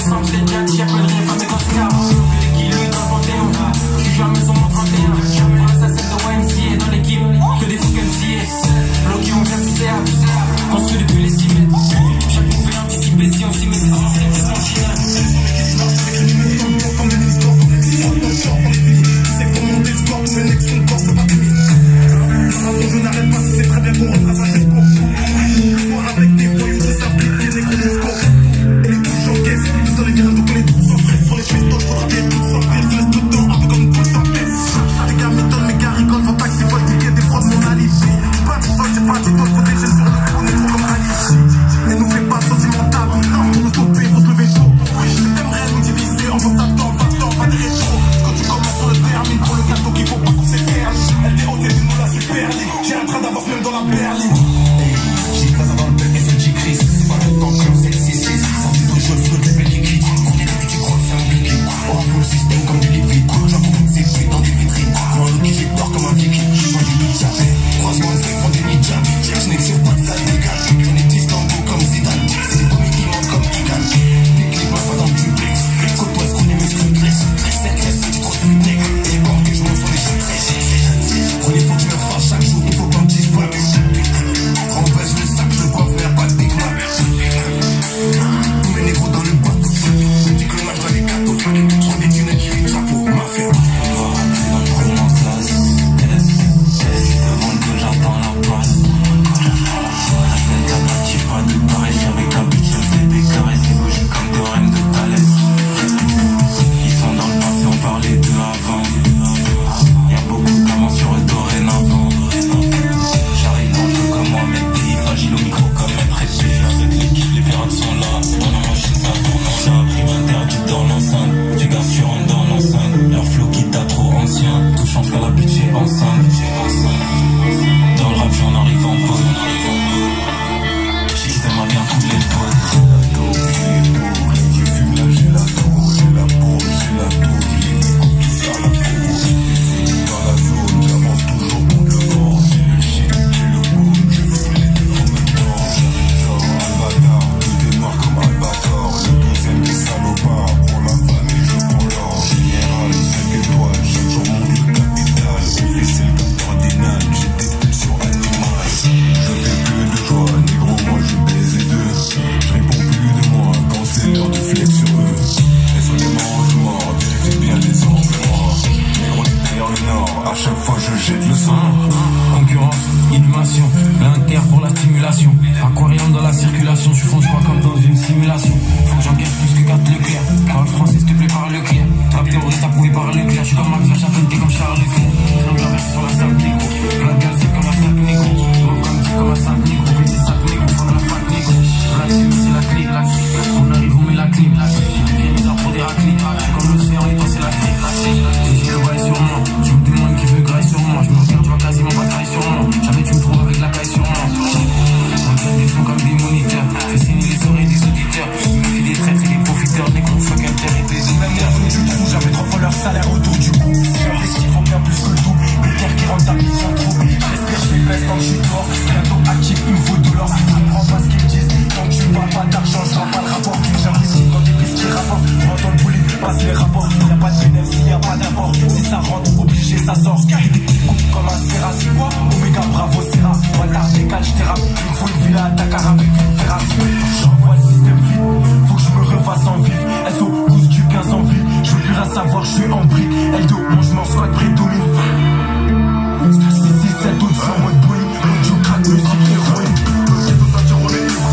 something that you Berlin. Aquarium dans la circulation, je fonce pas comme dans une simulation. Faut que j'encaisse plus que 4 Leclerc. Parle français, s'il te plaît, parle clair. Trap terroriste approuvé par Leclerc. Je suis comme Max Verstappen, t'es comme Charles Leclerc. J'envoie le système vide, faut que je me refasse en vif. SO, pousse du 15 en ville, je veux plus rien savoir, je suis en brique.